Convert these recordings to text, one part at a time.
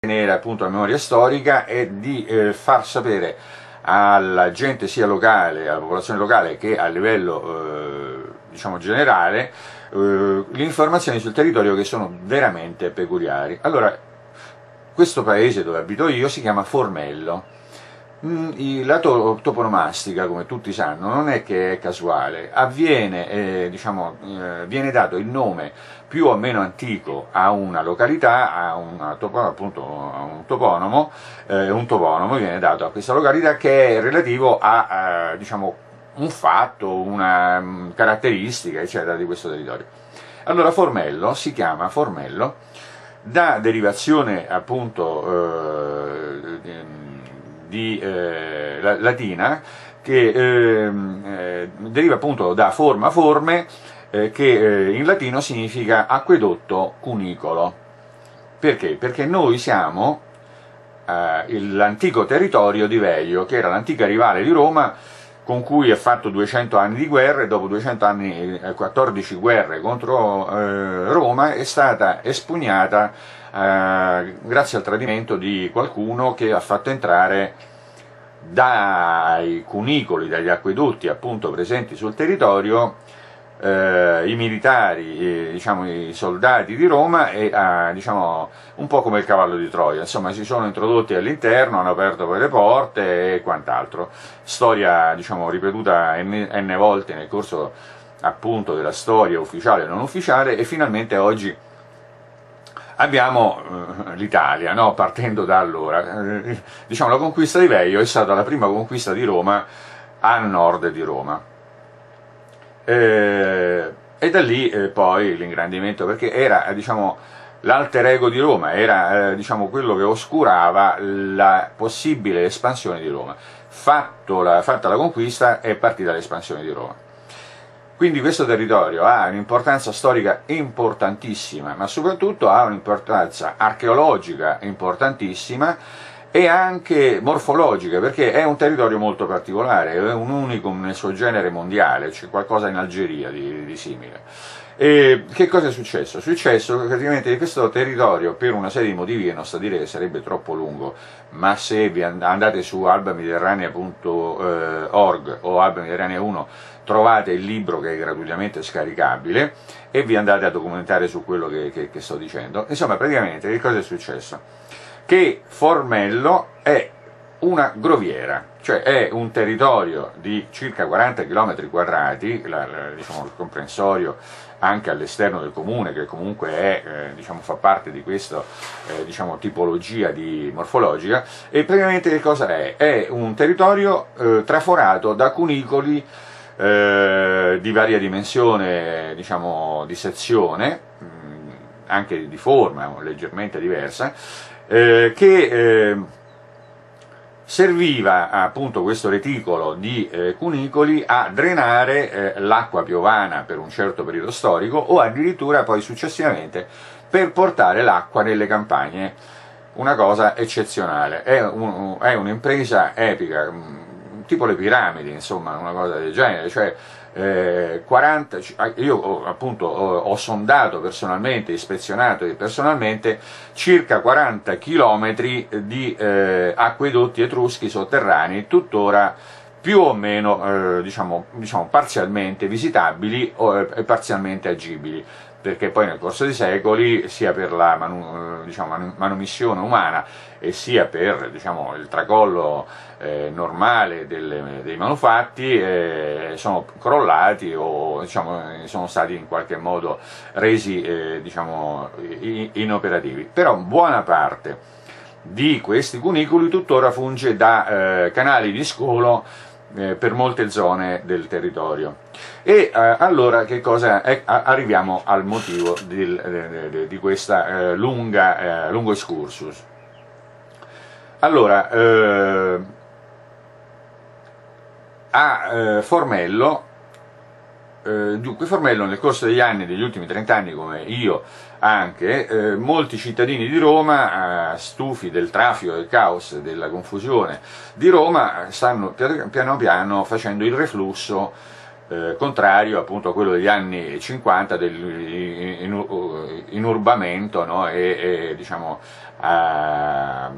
mantenere appunto la memoria storica e di eh, far sapere alla gente sia locale, alla popolazione locale che a livello eh, diciamo generale eh, le informazioni sul territorio che sono veramente peculiari. Allora, questo paese dove abito io si chiama Formello, la toponomastica, come tutti sanno, non è che è casuale, avviene, eh, diciamo, eh, viene dato il nome più o meno antico a una località, a, una topo, appunto, a un toponomo, eh, un toponomo viene dato a questa località che è relativo a, a diciamo, un fatto, una um, caratteristica, eccetera, di questo territorio. Allora Formello si chiama Formello da derivazione appunto eh, di eh, latina che ehm, eh, deriva appunto da forma forme eh, che eh, in latino significa acquedotto cunicolo. Perché? Perché noi siamo eh, l'antico territorio di Veio, che era l'antica rivale di Roma, con cui ha fatto 200 anni di guerra e dopo 200 anni, 14 eh, guerre contro eh, Roma, è stata espugnata eh, grazie al tradimento di qualcuno che ha fatto entrare dai cunicoli, dagli acquedotti appunto presenti sul territorio eh, i militari, eh, diciamo, i soldati di Roma e eh, diciamo, un po' come il cavallo di Troia, insomma si sono introdotti all'interno, hanno aperto poi le porte e quant'altro. Storia diciamo, ripetuta n, n volte nel corso appunto della storia ufficiale e non ufficiale e finalmente oggi abbiamo eh, l'Italia, no? partendo da allora. Eh, diciamo, la conquista di Veio è stata la prima conquista di Roma a nord di Roma. Eh, e da lì eh, poi l'ingrandimento, perché era diciamo, l'alter ego di Roma, era eh, diciamo, quello che oscurava la possibile espansione di Roma. La, fatta la conquista è partita l'espansione di Roma. Quindi questo territorio ha un'importanza storica importantissima, ma soprattutto ha un'importanza archeologica importantissima e anche morfologica, perché è un territorio molto particolare, è un unicum nel suo genere mondiale, c'è qualcosa in Algeria di, di simile. E che cosa è successo? È successo che praticamente questo territorio, per una serie di motivi che non sta a dire che sarebbe troppo lungo, ma se vi andate su albamediterranea.org o Alba Mediterranea 1 trovate il libro che è gratuitamente scaricabile e vi andate a documentare su quello che, che, che sto dicendo. Insomma, praticamente che cosa è successo? Che Formello è una groviera, cioè è un territorio di circa 40 km quadrati, diciamo, il comprensorio anche all'esterno del comune, che comunque è, eh, diciamo, fa parte di questa eh, diciamo, tipologia di morfologica, e praticamente che cosa è? È un territorio eh, traforato da cunicoli eh, di varia dimensione, diciamo, di sezione, mm, anche di forma leggermente diversa, eh, che eh, serviva appunto questo reticolo di eh, cunicoli a drenare eh, l'acqua piovana per un certo periodo storico o addirittura poi successivamente per portare l'acqua nelle campagne, una cosa eccezionale, è, un, è un'impresa epica, mm, tipo le piramidi, insomma, una cosa del genere, cioè eh, 40, io appunto ho, sondato personalmente, ispezionato personalmente circa 40 km di eh, acquedotti etruschi sotterranei, tuttora più o meno eh, diciamo, diciamo, parzialmente visitabili e parzialmente agibili perché poi nel corso dei secoli, sia per la manu, diciamo, manomissione umana e sia per diciamo, il tracollo eh, normale delle, dei manufatti, eh, sono crollati o diciamo, sono stati in qualche modo resi eh, diciamo, inoperativi. Però buona parte di questi cunicoli tuttora funge da eh, canali di scolo eh, per molte zone del territorio. E eh, allora è, arriviamo al motivo di, di questo eh, eh, lungo excursus. Allora, eh, a eh, Formello eh, dunque Formello nel corso degli anni, degli ultimi 30 anni come io anche, eh, molti cittadini di Roma, eh, stufi del traffico, del caos, della confusione di Roma, stanno piano piano facendo il reflusso eh, contrario appunto a quello degli anni 50 dell'inurbamento no? e, e diciamo, a,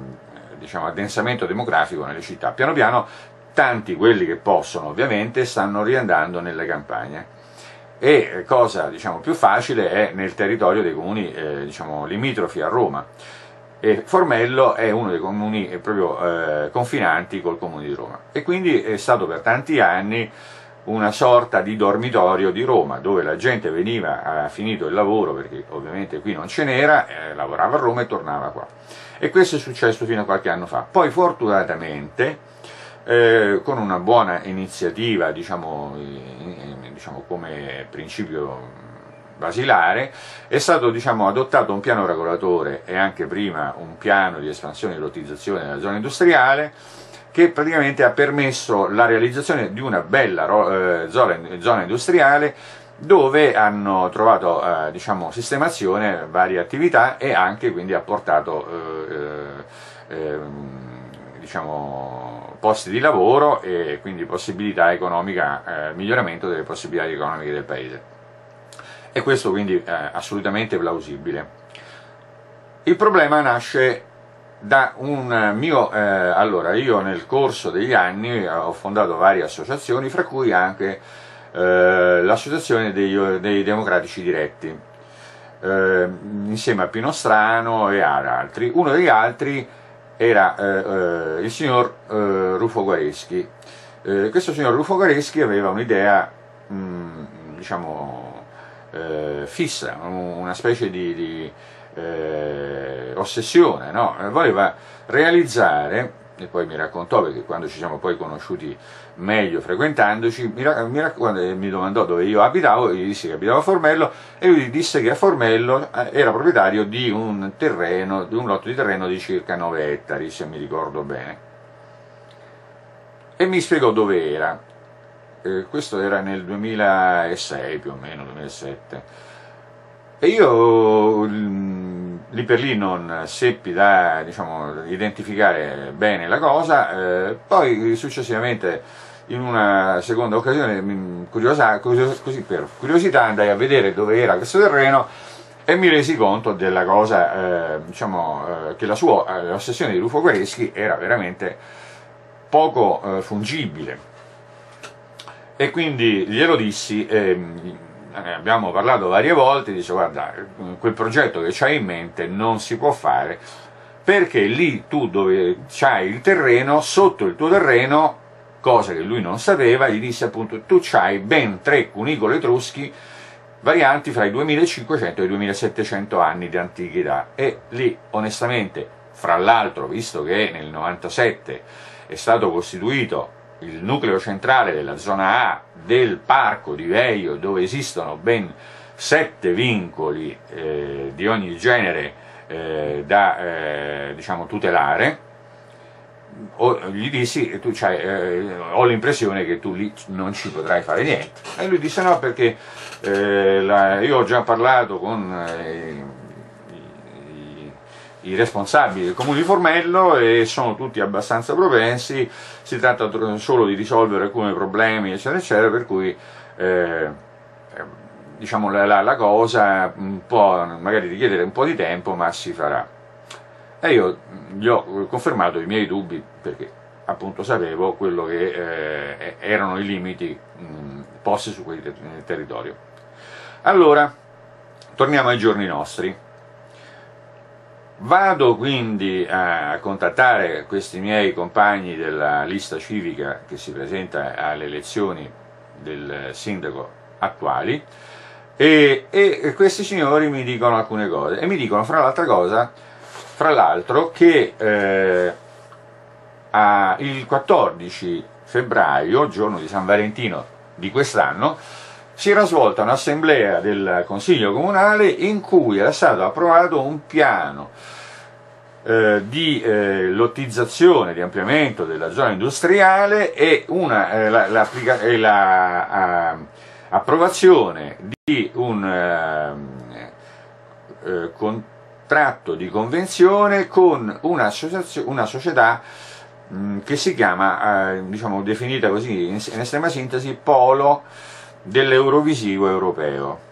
diciamo, addensamento demografico nelle città. Piano piano tanti, quelli che possono ovviamente, stanno riandando nelle campagne e cosa diciamo, più facile è nel territorio dei comuni eh, diciamo, limitrofi a Roma. E Formello è uno dei comuni eh, proprio eh, confinanti col comune di Roma. E quindi è stato per tanti anni una sorta di dormitorio di Roma dove la gente veniva, ha finito il lavoro perché ovviamente qui non ce n'era, eh, lavorava a Roma e tornava qua. E questo è successo fino a qualche anno fa. Poi fortunatamente eh, con una buona iniziativa diciamo, diciamo, come principio basilare, è stato diciamo, adottato un piano regolatore e anche prima un piano di espansione e lottizzazione della zona industriale che praticamente ha permesso la realizzazione di una bella eh, zona, zona, industriale dove hanno trovato eh, diciamo, sistemazione varie attività e anche quindi ha portato eh, eh ehm, diciamo, posti di lavoro e quindi possibilità economica, eh, miglioramento delle possibilità economiche del paese. E questo quindi è assolutamente plausibile. Il problema nasce da un mio, eh, allora io nel corso degli anni ho fondato varie associazioni, fra cui anche eh, l'associazione dei, dei, democratici diretti, eh, insieme a Pino Strano e ad altri. Uno degli altri era eh, eh, il signor eh, Rufo Guareschi. Eh, questo signor Rufo Guareschi aveva un'idea, mm, diciamo, eh, fissa, una specie di, di eh, ossessione, no? voleva realizzare e poi mi raccontò, perché quando ci siamo poi conosciuti meglio frequentandoci, mi, mi, mi domandò dove io abitavo, gli dissi che abitavo a Formello e lui disse che a Formello eh, era proprietario di un terreno, di un lotto di terreno di circa 9 ettari, se mi ricordo bene. E mi spiegò dove era. Eh, questo era nel 2006 più o meno, 2007. E io lì per lì non seppi da, diciamo, identificare bene la cosa, eh, poi successivamente in una seconda occasione, curiosa, così per curiosità, andai a vedere dove era questo terreno e mi resi conto della cosa, eh, diciamo, eh, che la sua eh, ossessione di Rufo Guareschi era veramente poco eh, fungibile. E quindi glielo dissi, abbiamo parlato varie volte, dice guarda, quel progetto che hai in mente non si può fare perché lì tu dove c'hai il terreno, sotto il tuo terreno, cosa che lui non sapeva, gli disse appunto tu c'hai ben tre cunicoli etruschi varianti fra i 2500 e i 2700 anni di antichità e lì onestamente, fra l'altro, visto che nel 97 è stato costituito il nucleo centrale della zona A del parco di Veio dove esistono ben sette vincoli eh, di ogni genere eh, da eh, diciamo, tutelare o, gli dissi eh, ho l'impressione che tu lì non ci potrai fare niente. E lui disse no perché eh, la, io ho già parlato con eh, i responsabili del comune di Formello e sono tutti abbastanza propensi, si tratta solo di risolvere alcuni problemi eccetera eccetera per cui eh, diciamo la, la, la, cosa po', magari richiedere un po' di tempo ma si farà. E io gli ho confermato i miei dubbi perché appunto sapevo quello che eh, erano i limiti mh, posti su quel territorio. Allora torniamo ai giorni nostri Vado quindi a contattare questi miei compagni della lista civica che si presenta alle elezioni del sindaco attuali e, e questi signori mi dicono alcune cose e mi dicono fra l'altra cosa, fra l'altro che eh, a, il 14 febbraio, giorno di San Valentino di quest'anno, si era svolta un'assemblea del Consiglio Comunale in cui era stato approvato un piano eh, di eh, lottizzazione, di ampliamento della zona industriale e una, eh, la, la, la di un uh, uh, contratto di convenzione con una, una società che si chiama, diciamo definita così in, in estrema sintesi, Polo dell'Eurovisivo europeo.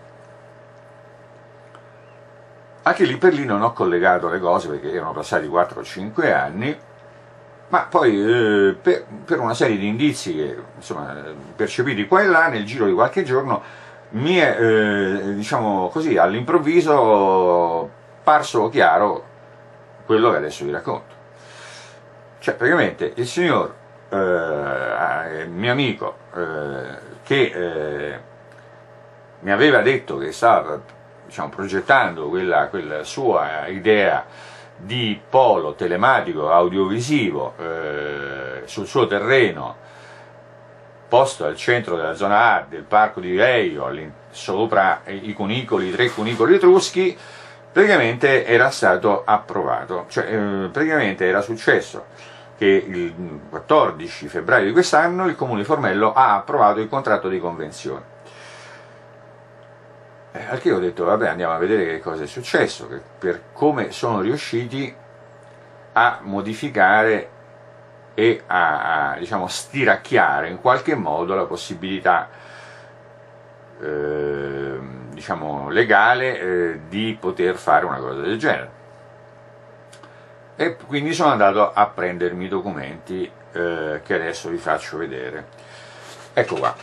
Anche lì per lì non ho collegato le cose perché erano passati 4 o 5 anni, ma poi eh, per, per, una serie di indizi che insomma, percepiti qua e là nel giro di qualche giorno mi è eh, diciamo così all'improvviso parso chiaro quello che adesso vi racconto cioè praticamente il signor eh, mio amico eh, che eh, mi aveva detto che stava diciamo, progettando quella, quella sua idea di polo telematico audiovisivo eh, sul suo terreno posto al centro della zona A del parco di Veio, sopra i cunicoli, i tre cunicoli etruschi, praticamente era stato approvato, cioè eh, praticamente era successo che il 14 febbraio di quest'anno il Comune di Formello ha approvato il contratto di convenzione. Eh, al che ho detto, vabbè, andiamo a vedere che cosa è successo, per come sono riusciti a modificare e a, a diciamo, stiracchiare in qualche modo la possibilità eh, diciamo, legale eh, di poter fare una cosa del genere. E quindi sono andato a prendermi i documenti eh, che adesso vi faccio vedere. Ecco qua.